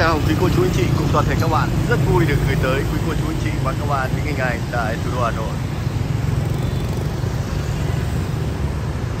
chào quý cô chú anh chị cùng toàn thể các bạn. Rất vui được gửi tới quý cô chú anh chị và các bạn những hình ảnh tại thủ đô Hà Nội.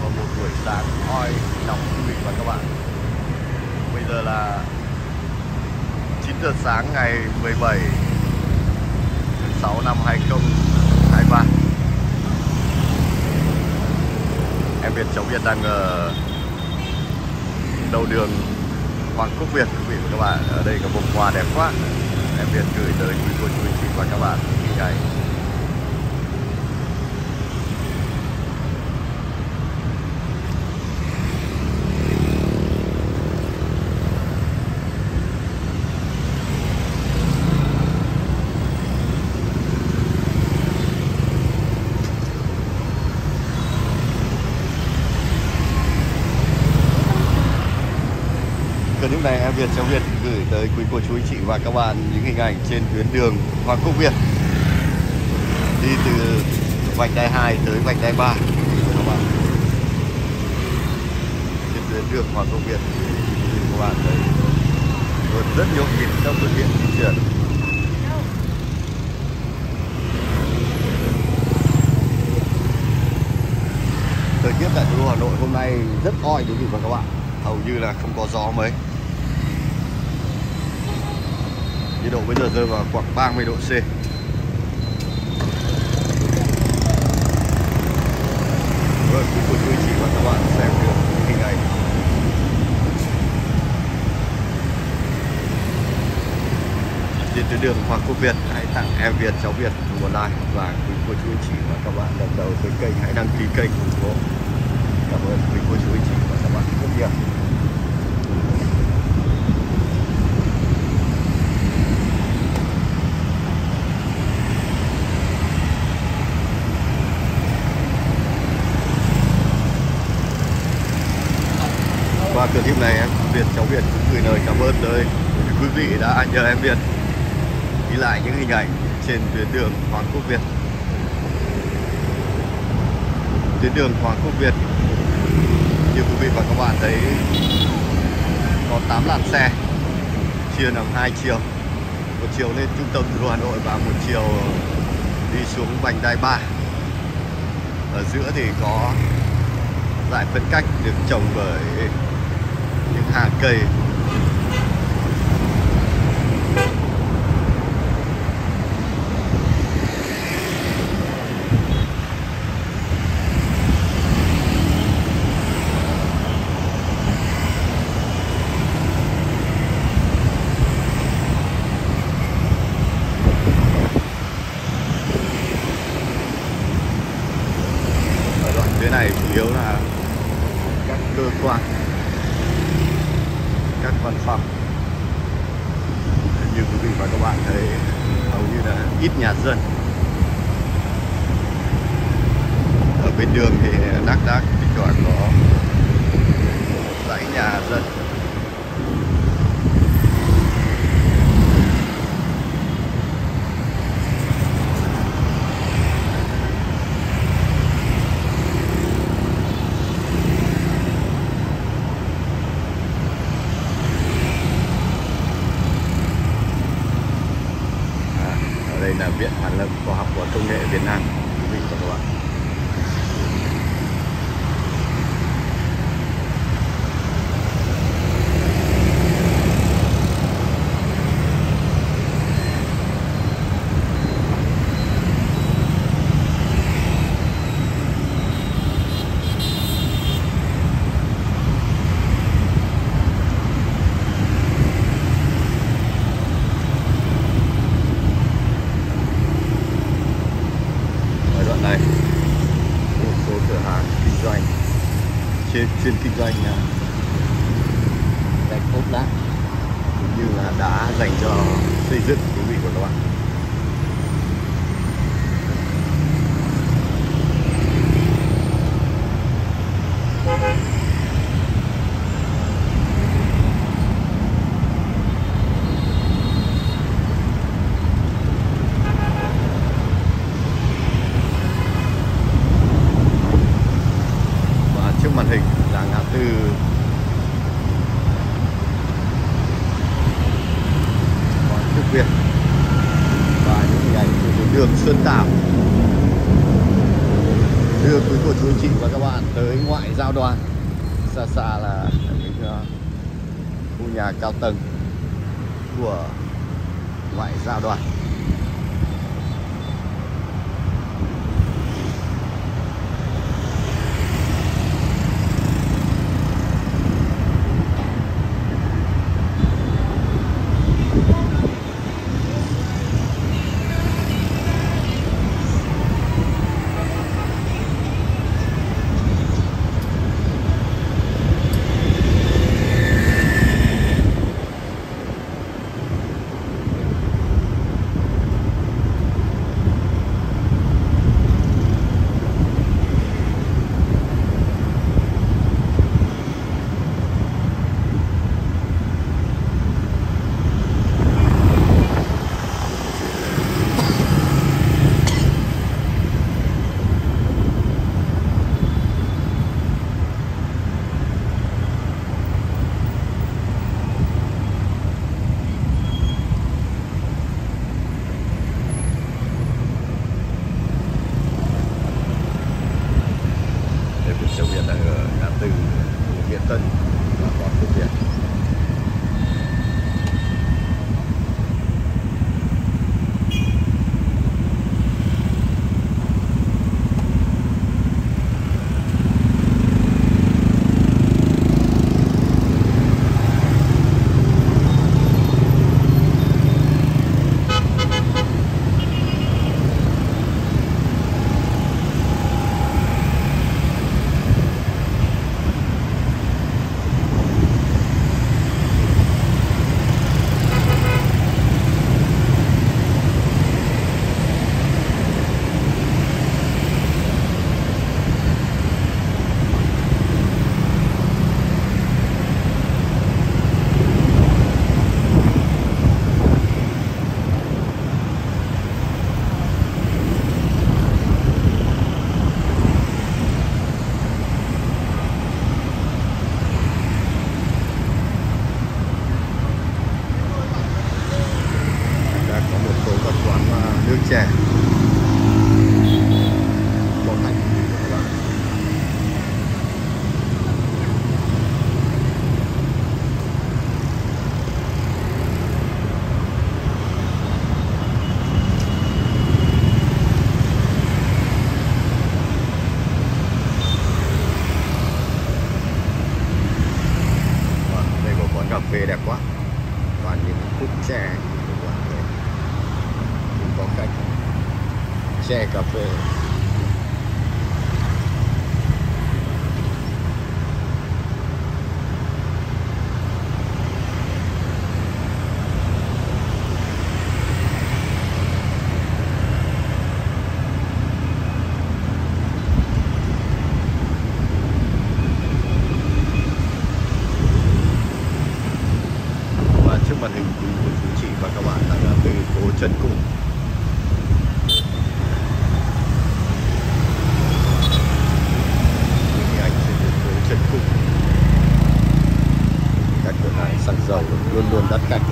Vào một buổi sáng oi nóng du lịch và các bạn. Bây giờ là 9 giờ sáng ngày 17 tháng 6 năm 2023 Em Việt cháu Việt đang ở đầu đường? Hoàng Quốc Việt, quý vị và các bạn. Ở đây có một hoa đẹp quá. Em Việt gửi tới quý cô chú anh chị và các bạn. Những ngày clip này em Việt cháu Việt gửi tới quý cô chú anh chị và các bạn những hình ảnh trên tuyến đường Hoàng Quốc Việt. Đi từ vành đai 2 tới vành đai 3 các bạn. Trên tuyến đường Hoàng Quốc Việt, thì các bạn thấy luôn rất nhộn nhịp trong phương tiện di chuyển. Thời tiết tại thủ đô Hà Nội hôm nay rất oi quý vị và các bạn. Hầu như là không có gió mấy nhiệt độ bây giờ rơi vào khoảng 30 độ C. Vâng, quý cô chú anh chị và các bạn xem được những hình ảnh. Trên tuyến đường Hoàng Quốc Việt hãy tặng em Việt cháu Việt một like và quý cô chú anh chị và các bạn lần đầu tới kênh. Hãy đăng ký kênh ủng hộ. Cảm ơn quý cô chú anh chị và các bạn rất nhiều. Clip này em Việt, cháu Việt cũng gửi lời cảm ơn tới quý vị đã nhờ em Việt ghi lại những hình ảnh trên tuyến đường Hoàng Quốc Việt. Tuyến đường Hoàng Quốc Việt, như quý vị và các bạn thấy, có 8 làn xe, chia làm hai chiều. Một chiều lên trung tâm thủ đô Hà Nội và một chiều đi xuống vành đai 3 ở giữa thì có dải phân cách được trồng bởi những hàng cây ở đoạn dưới này chủ yếu là các cơ quan các văn phòng như quý vị và các bạn thấy hầu như là ít nhà dân ở bên đường thì lác đác thì thoảng có một dãy nhà dân À, ở đây là Viện Hàn Lâm Khoa học và Công nghệ Việt Nam quý vị và các bạn ở giới ngoại giao đoàn. Xa xa là những ờ, khu nhà cao tầng của ngoại giao đoàn. that guy.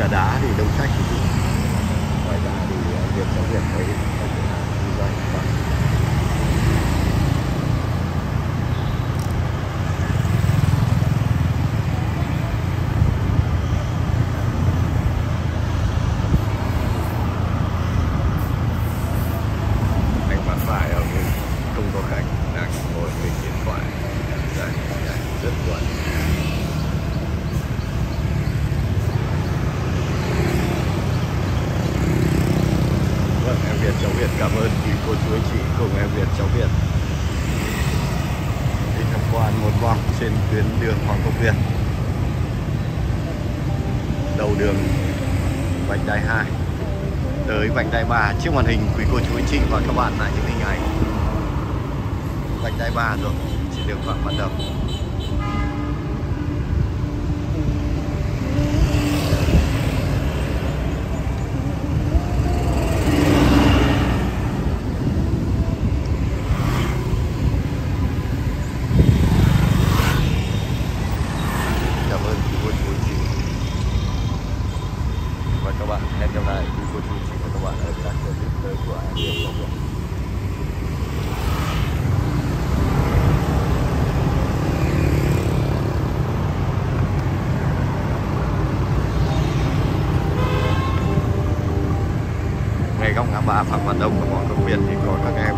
Trà đá thì đông khách ngoài ra thì ờ, việc giáo việc thấy các cửa hàng kinh doanh vâng. anh bán phải ở bên không có khách đang ngồi bên điện thoại đây, đây, rất buồn vâng em Việt cháu Việt cảm ơn quý cô chú anh chị cùng em Việt cháu Việt đi tham quan một vòng trên tuyến đường Hoàng Công Viên. Đầu đường vành đai 2 tới vành đai 3 trước màn hình quý cô chú anh chị và các bạn là những hình ảnh vành đai 3 rồi, trên đường Phạm Văn Đồng cảm ơn quý cô chú anh chị và các bạn hẹn gặp lại quý cô chú anh chị và các bạn ở các clip tới của em Việt Võ Việt ngay góc ngã ba Phạm Văn Đồng và Hoàng Công Viên thì có các em